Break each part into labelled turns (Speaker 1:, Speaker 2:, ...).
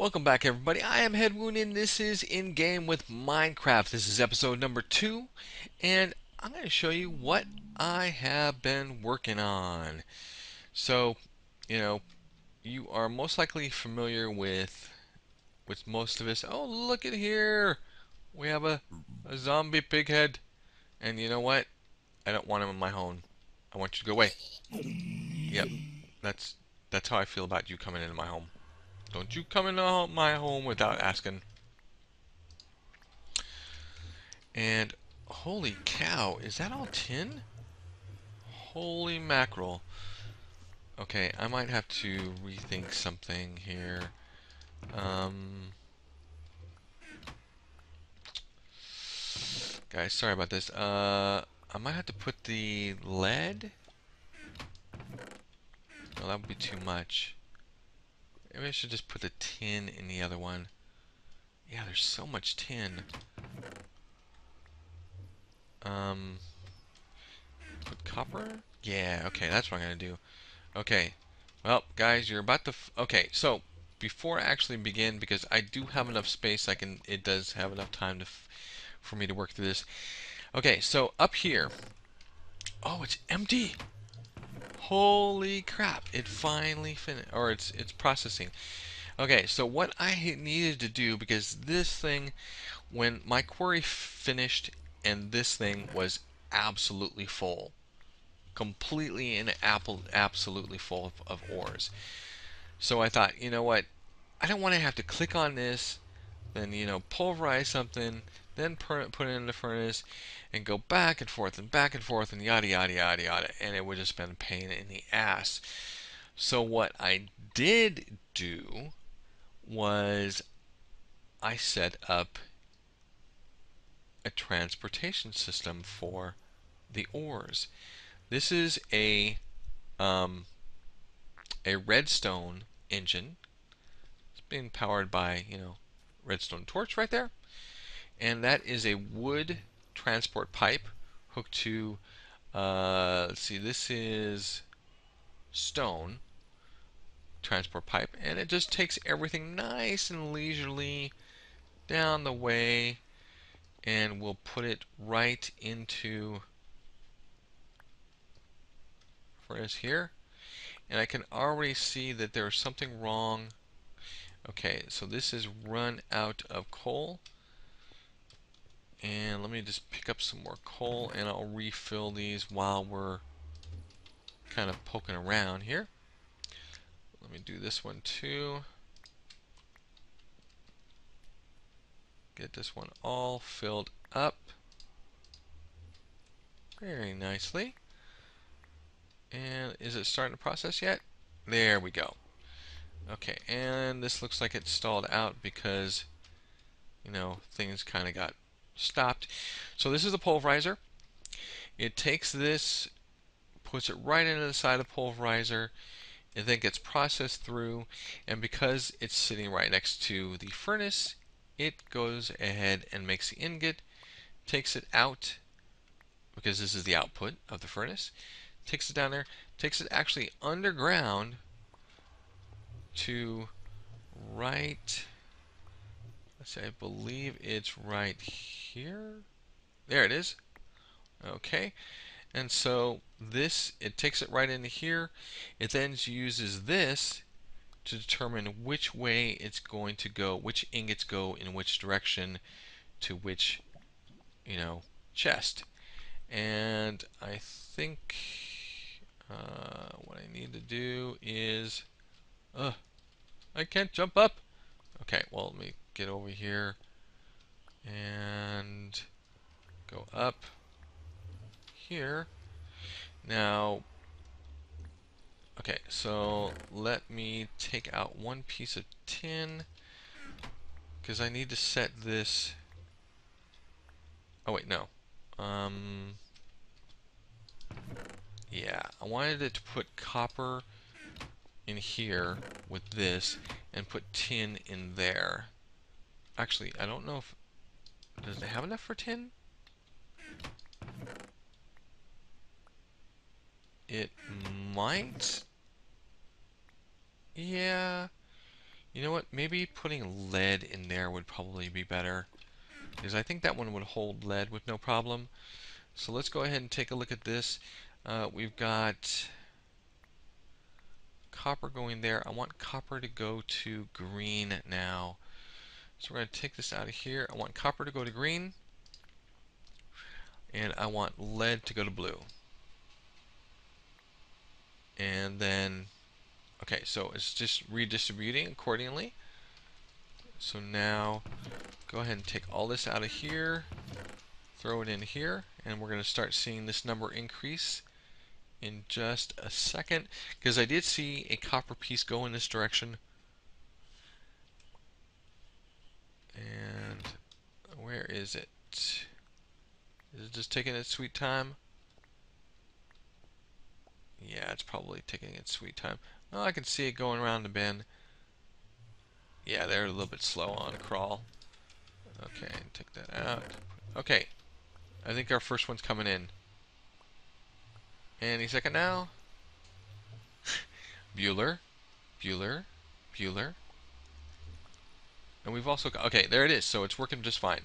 Speaker 1: Welcome back everybody. I am Headwound and this is In Game with Minecraft. This is episode number 2 and I'm going to show you what I have been working on. So, you know, you are most likely familiar with with most of us. Oh, look at here. We have a, a zombie pig head. And you know what? I don't want him in my home. I want you to go away. Yep. That's that's how I feel about you coming into my home. Don't you come into my home without asking. And holy cow, is that all tin? Holy mackerel. Okay, I might have to rethink something here. Um, guys, sorry about this. Uh, I might have to put the lead. No, that would be too much. Maybe I should just put the tin in the other one. Yeah, there's so much tin. Um, put copper? Yeah, okay, that's what I'm going to do. Okay, well, guys, you're about to... okay, so, before I actually begin, because I do have enough space, I can. it does have enough time to for me to work through this. Okay, so up here... Oh, it's empty! Holy crap, it finally finished, or it's, it's processing. Okay, so what I needed to do, because this thing, when my quarry finished and this thing was absolutely full, completely and apple, absolutely full of, of ores. So I thought, you know what, I don't want to have to click on this, then, you know, pulverize something, then put it in the furnace, and go back and forth and back and forth and yada yada yada yada and it would just been a pain in the ass. So what I did do was I set up a transportation system for the ores. This is a um, a redstone engine. It's being powered by you know redstone torch right there, and that is a wood transport pipe hooked to, uh, let's see, this is stone transport pipe, and it just takes everything nice and leisurely down the way, and we'll put it right into for us here. And I can already see that there's something wrong. Okay, so this is run out of coal. And let me just pick up some more coal and I'll refill these while we're kind of poking around here. Let me do this one too. Get this one all filled up very nicely. And is it starting to process yet? There we go. Okay, and this looks like it's stalled out because, you know, things kind of got stopped. So this is the pulverizer. It takes this, puts it right into the side of the pulverizer. It then gets processed through, and because it's sitting right next to the furnace, it goes ahead and makes the ingot, takes it out, because this is the output of the furnace, takes it down there, takes it actually underground to right Let's see, I believe it's right here. There it is. Okay. And so this, it takes it right into here. It then uses this to determine which way it's going to go, which ingots go in which direction to which, you know, chest. And I think uh, what I need to do is, uh, I can't jump up. Okay, well, let me get over here and go up here. Now, okay, so let me take out one piece of tin because I need to set this. Oh wait, no. Um, yeah, I wanted it to put copper in here with this and put tin in there. Actually, I don't know if... Does it have enough for tin? It might. Yeah. You know what? Maybe putting lead in there would probably be better. Because I think that one would hold lead with no problem. So let's go ahead and take a look at this. Uh, we've got copper going there. I want copper to go to green now. So we're going to take this out of here. I want copper to go to green. And I want lead to go to blue. And then, okay, so it's just redistributing accordingly. So now, go ahead and take all this out of here, throw it in here, and we're going to start seeing this number increase in just a second because I did see a copper piece go in this direction. And where is it? Is it just taking its sweet time? Yeah it's probably taking its sweet time. Well I can see it going around the bend. Yeah they're a little bit slow on a crawl. Okay take that out. Okay I think our first one's coming in any second now. Bueller, Bueller, Bueller. And we've also got, okay, there it is. So it's working just fine.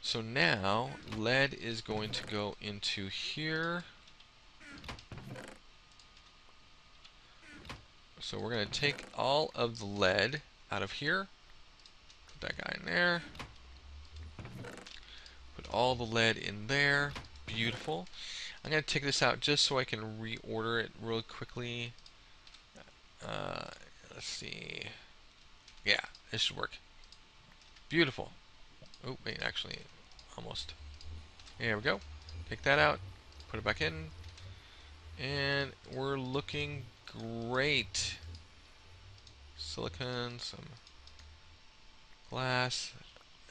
Speaker 1: So now lead is going to go into here. So we're going to take all of the lead out of here. Put that guy in there. Put all the lead in there. Beautiful. I'm going to take this out just so I can reorder it real quickly. Uh, let's see. Yeah, this should work. Beautiful. Oh, wait, actually, almost. There we go. Take that out, put it back in, and we're looking great. Silicon, some glass,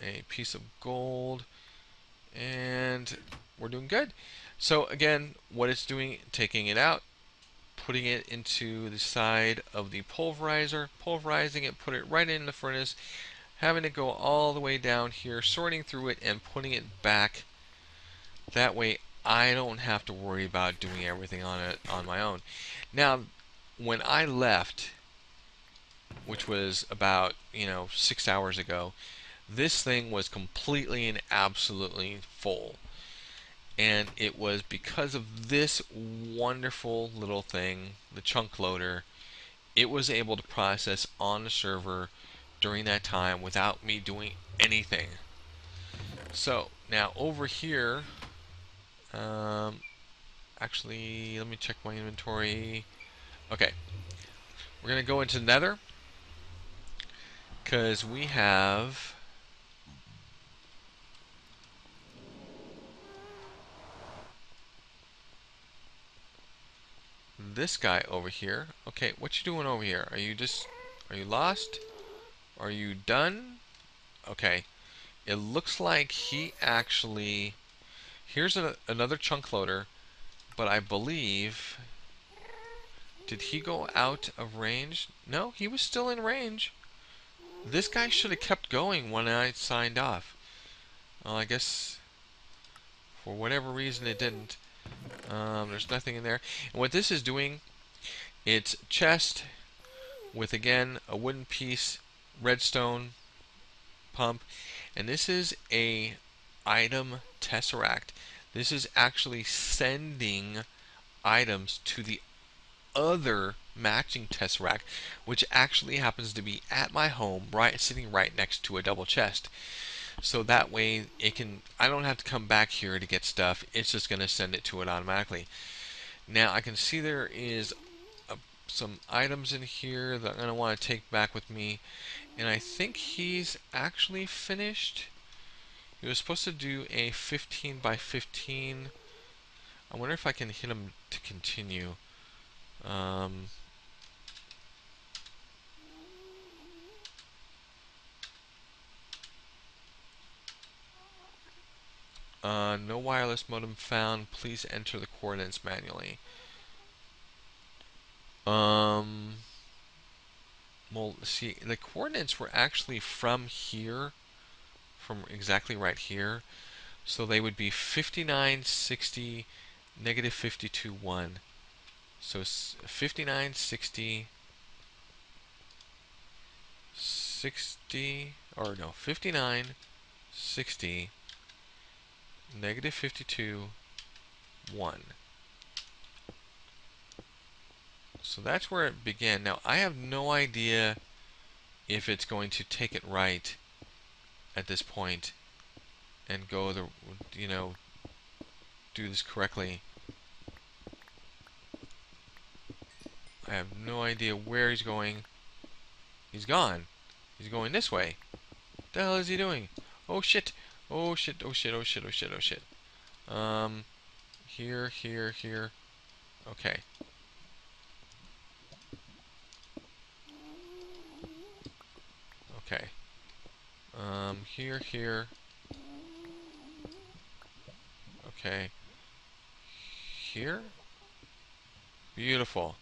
Speaker 1: a piece of gold, and we're doing good. So again, what it's doing, taking it out, putting it into the side of the pulverizer, pulverizing it, put it right in the furnace, having it go all the way down here, sorting through it and putting it back. That way I don't have to worry about doing everything on it on my own. Now, when I left, which was about, you know, six hours ago, this thing was completely and absolutely full and it was because of this wonderful little thing, the chunk loader, it was able to process on the server during that time without me doing anything. So now over here, um, actually, let me check my inventory. Okay, we're gonna go into Nether because we have this guy over here. Okay, what you doing over here? Are you just, are you lost? Are you done? Okay, it looks like he actually, here's a, another chunk loader, but I believe, did he go out of range? No, he was still in range. This guy should have kept going when I signed off. Well, I guess for whatever reason it didn't. Um, there's nothing in there. And what this is doing, it's chest with again a wooden piece, redstone pump, and this is a item tesseract. This is actually sending items to the other matching tesseract, which actually happens to be at my home, right, sitting right next to a double chest so that way it can I don't have to come back here to get stuff. It's just gonna send it to it automatically. Now I can see there is a, some items in here that I'm gonna want to take back with me. And I think he's actually finished. He was supposed to do a 15 by 15 I wonder if I can hit him to continue. Um, Uh, no wireless modem found. Please enter the coordinates manually. Um, well, see, the coordinates were actually from here, from exactly right here. So they would be 59, 60, negative 52, 1. So 59, 60, 60, or no, 59, 60, negative 52, 1. So that's where it began. Now, I have no idea if it's going to take it right at this point and go the, you know, do this correctly. I have no idea where he's going. He's gone. He's going this way. What the hell is he doing? Oh shit. Oh shit. Oh shit. Oh shit. Oh shit. Oh shit. Um, here, here, here. Okay. Okay. Um, here, here. Okay. Here? Beautiful.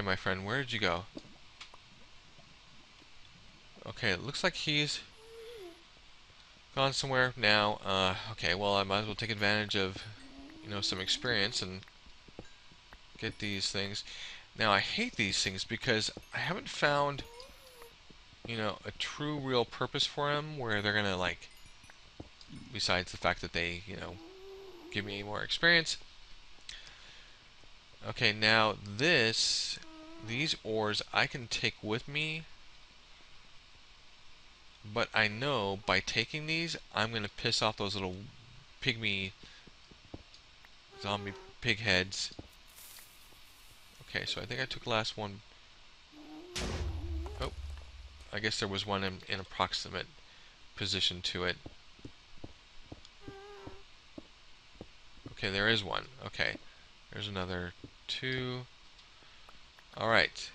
Speaker 1: Okay, my friend, where did you go? Okay, it looks like he's gone somewhere now. Uh, okay, well, I might as well take advantage of, you know, some experience and get these things. Now, I hate these things because I haven't found, you know, a true, real purpose for them where they're going to, like, besides the fact that they, you know, give me more experience, Okay, now this, these ores I can take with me, but I know by taking these, I'm going to piss off those little pygmy zombie pig heads. Okay, so I think I took the last one. Oh, I guess there was one in, in approximate position to it. Okay, there is one. Okay. There's another two. Alright.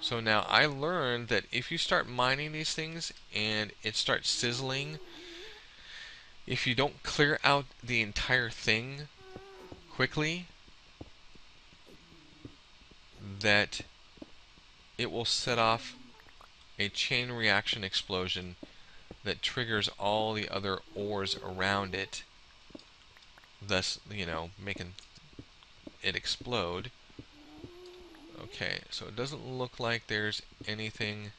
Speaker 1: So now I learned that if you start mining these things and it starts sizzling, if you don't clear out the entire thing quickly, that it will set off a chain reaction explosion that triggers all the other ores around it, thus, you know, making it explode. Okay, so it doesn't look like there's anything...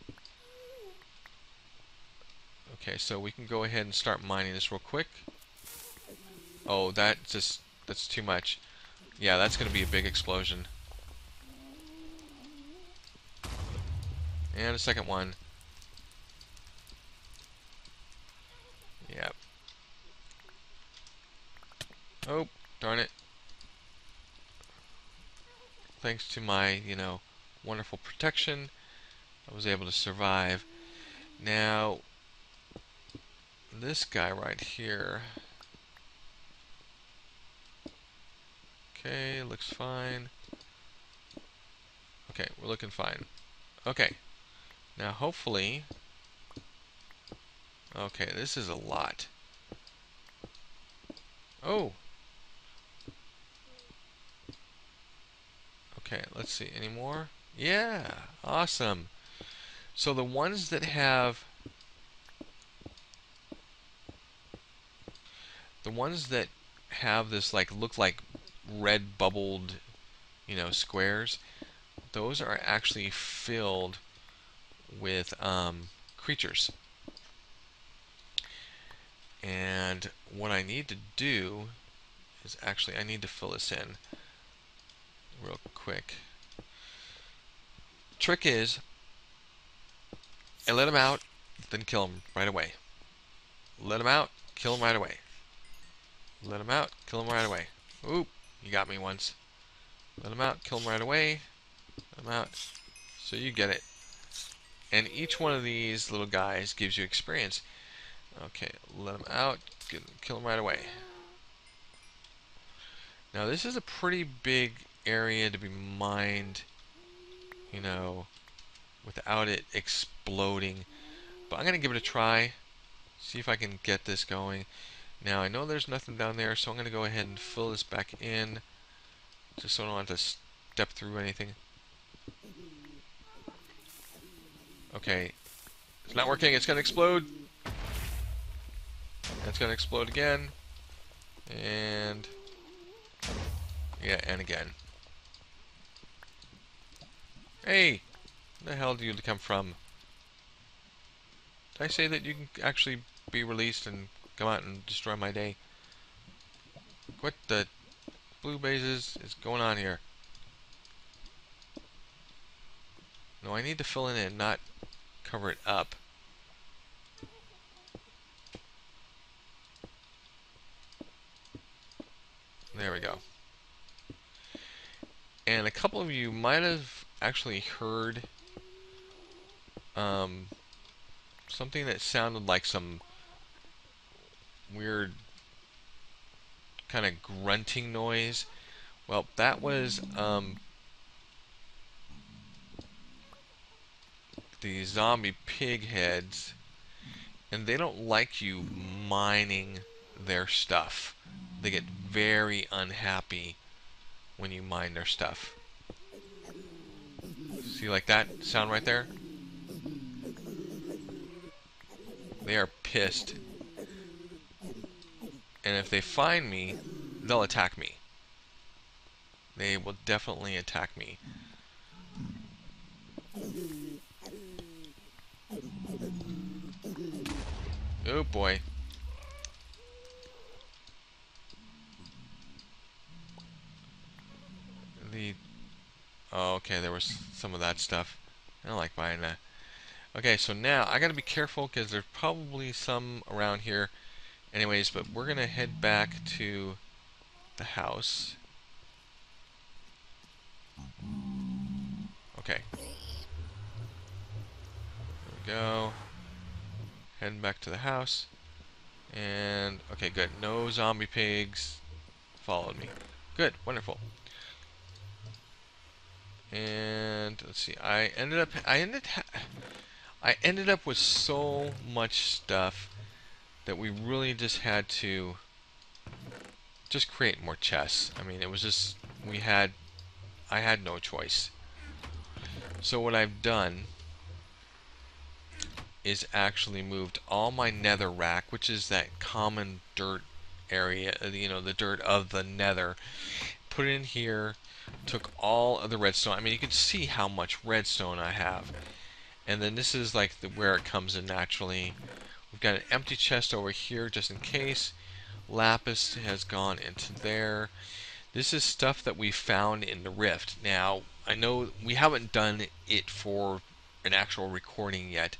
Speaker 1: Okay, so we can go ahead and start mining this real quick. Oh, that just... that's too much. Yeah, that's going to be a big explosion. And a second one. Yep. Oh, darn it thanks to my, you know, wonderful protection, I was able to survive. Now, this guy right here, okay, looks fine. Okay, we're looking fine. Okay, now hopefully, okay, this is a lot. Oh, Okay, let's see. Any more? Yeah, awesome. So the ones that have the ones that have this like look like red bubbled, you know, squares, those are actually filled with um, creatures. And what I need to do is actually I need to fill this in real quick. Trick is, I let him out, then kill him right away. Let him out, kill him right away. Let him out, kill him right away. Oop, you got me once. Let him out, kill him right away. Let him out. So you get it. And each one of these little guys gives you experience. Okay, let him out, kill him right away. Now this is a pretty big area to be mined, you know, without it exploding. But I'm going to give it a try, see if I can get this going. Now, I know there's nothing down there, so I'm going to go ahead and fill this back in, just so I don't have to step through anything. Okay. It's not working. It's going to explode. It's going to explode again. And... Yeah, and again. Hey! Where the hell do you come from? Did I say that you can actually be released and come out and destroy my day? What the blue bases is going on here? No, I need to fill in and not cover it up. There we go. And a couple of you might have actually heard um, something that sounded like some weird kind of grunting noise. Well, that was um, the zombie pig heads, and they don't like you mining their stuff. They get very unhappy when you mine their stuff. See like that sound right there? They are pissed. And if they find me, they'll attack me. They will definitely attack me. Oh boy. The oh, okay, there was some of that stuff. I don't like buying that. Okay, so now I gotta be careful because there's probably some around here. Anyways, but we're gonna head back to the house. Okay. There we go. Heading back to the house. And, okay, good. No zombie pigs followed me. Good, wonderful. And, let's see, I ended up, I ended, I ended up with so much stuff that we really just had to just create more chests. I mean, it was just, we had, I had no choice. So what I've done is actually moved all my netherrack, which is that common dirt area, you know, the dirt of the nether, put it in here, took all of the redstone. I mean, you can see how much redstone I have. And then this is like the, where it comes in naturally. We've got an empty chest over here just in case. Lapis has gone into there. This is stuff that we found in the rift. Now, I know we haven't done it for an actual recording yet,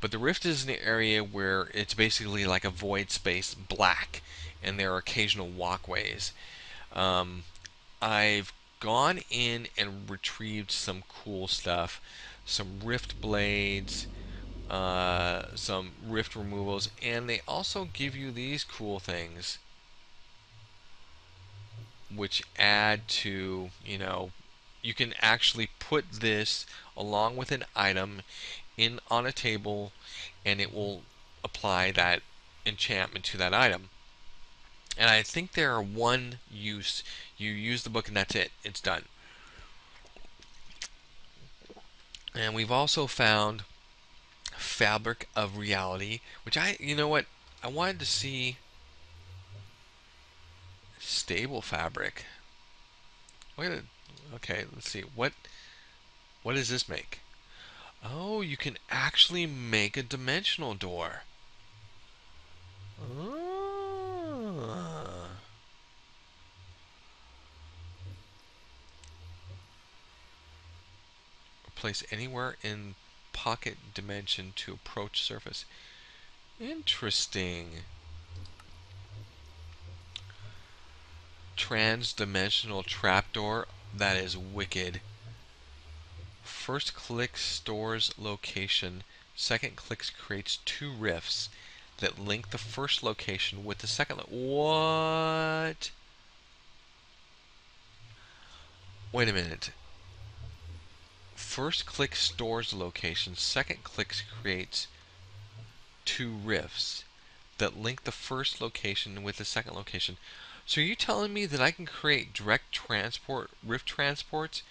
Speaker 1: but the rift is an area where it's basically like a void space black, and there are occasional walkways. Um, I've gone in and retrieved some cool stuff some rift blades, uh, some rift removals, and they also give you these cool things which add to, you know, you can actually put this along with an item in on a table and it will apply that enchantment to that item. And I think there are one use. You use the book and that's it. It's done. And we've also found Fabric of Reality, which I, you know what, I wanted to see stable fabric. Wait, a, okay, let's see. What what does this make? Oh, you can actually make a dimensional door. Oh. Place anywhere in pocket dimension to approach surface. Interesting. Trans-dimensional trapdoor. That is wicked. First click stores location. Second clicks creates two rifts that link the first location with the second. what? Wait a minute. First click stores location, second click creates two rifts that link the first location with the second location. So are you telling me that I can create direct transport, rift transports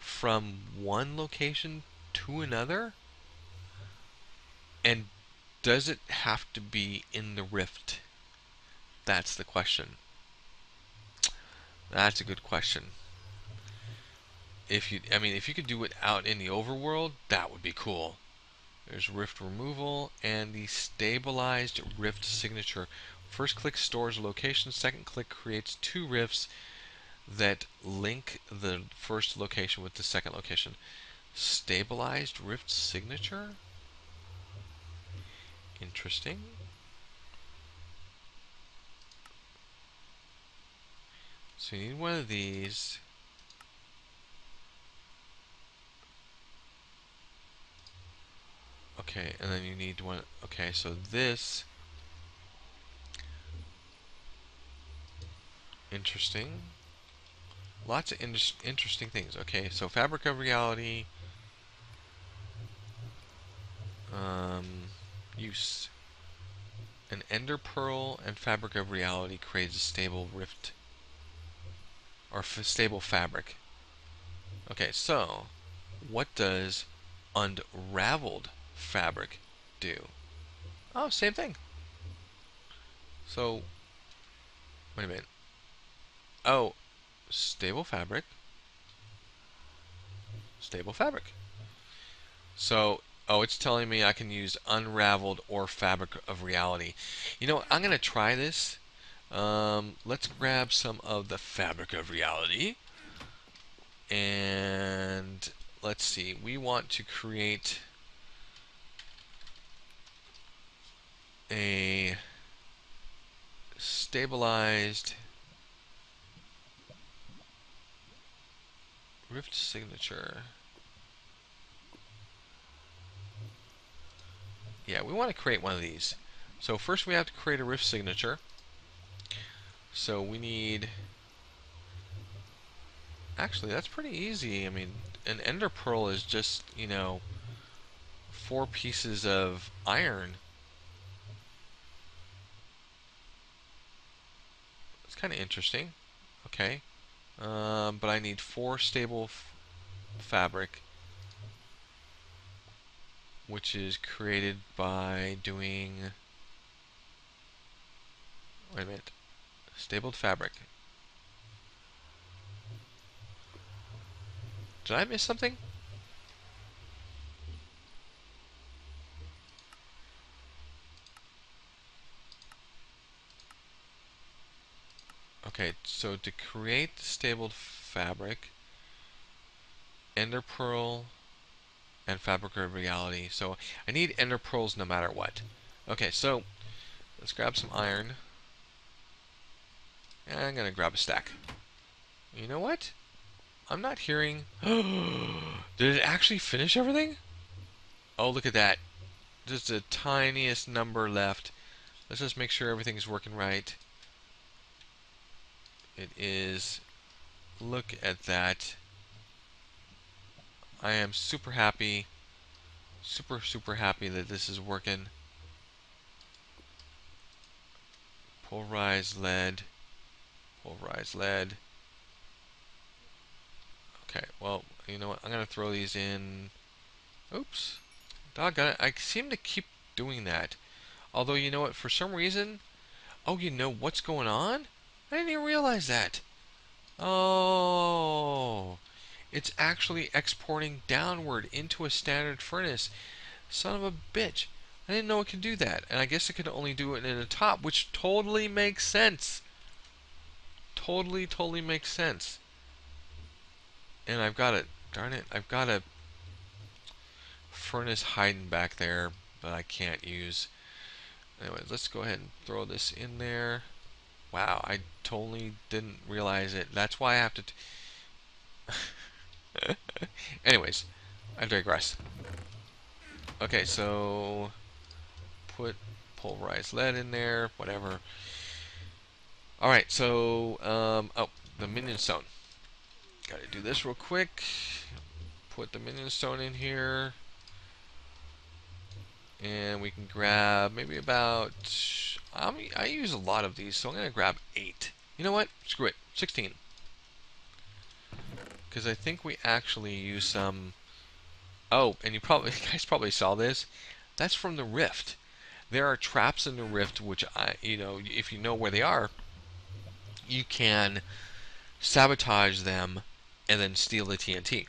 Speaker 1: from one location to another? And does it have to be in the rift? That's the question. That's a good question. If you, I mean, if you could do it out in the overworld, that would be cool. There's rift removal and the stabilized rift signature. First click stores location, second click creates two rifts that link the first location with the second location. Stabilized rift signature? Interesting. So you need one of these. Okay, and then you need one. Okay, so this. Interesting. Lots of in interesting things. Okay, so Fabric of Reality. Um, use. An Ender Pearl and Fabric of Reality creates a stable rift or stable fabric. Okay, so what does unraveled fabric do? Oh, same thing. So, wait a minute. Oh, stable fabric. Stable fabric. So, oh, it's telling me I can use unraveled or fabric of reality. You know, I'm going to try this um, let's grab some of the fabric of reality. And let's see, we want to create a stabilized rift signature. Yeah, we want to create one of these. So first we have to create a rift signature. So we need... Actually, that's pretty easy. I mean, an ender pearl is just, you know, four pieces of iron. Kind of interesting. Okay. Um, but I need four stable fabric, which is created by doing... Wait a minute. Stabled fabric. Did I miss something? Okay, so to create the stabled fabric, ender pearl, and fabric of reality. So I need ender pearls no matter what. Okay, so let's grab some iron. And I'm going to grab a stack. You know what? I'm not hearing... Did it actually finish everything? Oh, look at that. Just the tiniest number left. Let's just make sure everything's working right. It is... Look at that. I am super happy. Super, super happy that this is working. Polarized lead. Pulverized lead. Okay, well, you know what? I'm going to throw these in. Oops. Doggone it. I seem to keep doing that. Although, you know what? For some reason... Oh, you know what's going on? I didn't even realize that. Oh... It's actually exporting downward into a standard furnace. Son of a bitch. I didn't know it could do that. And I guess it could only do it in the top, which totally makes sense totally, totally makes sense. And I've got it. Darn it. I've got a furnace hiding back there, but I can't use. Anyway, let's go ahead and throw this in there. Wow, I totally didn't realize it. That's why I have to... Anyways, I digress. Okay, so put pulverized lead in there, whatever. Alright, so, um, oh, the minium stone. Gotta do this real quick. Put the minium stone in here. And we can grab maybe about, I, use a lot of these, so I'm going to grab eight. You know what? Screw it. 16. Because I think we actually use some... Oh, and you probably you guys probably saw this. That's from the Rift. There are traps in the Rift which I, you know, if you know where they are, you can sabotage them and then steal the TNT.